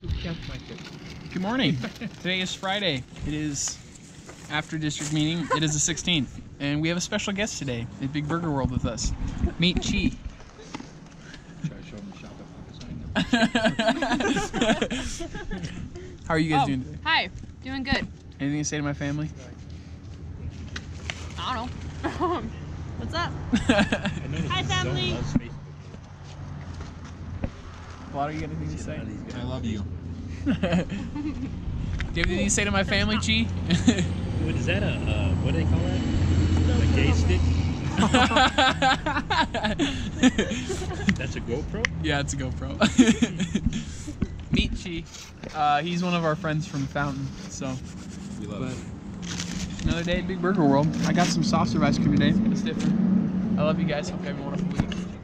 Good morning. Today is Friday. It is after district meeting. It is the 16th, and we have a special guest today at Big Burger World with us. Meet Chee. Should I show them the shop at sign? How are you guys Oh, doing today? Hi, doing good. Anything to say to my family? I don't know. What's up? Hi, family. Water, you got anything to say? I love you. Do you have anything to say to my family, Chee? What is that? A uh, what do they call that? A gay stick? That's a GoPro. yeah, it's a GoPro. Meet Chee. Uh, he's one of our friends from Fountain, so We love But- it. another day at Big Burger World. I got some soft serve ice cream today. It's different. I love you guys. Hope you have a wonderful week.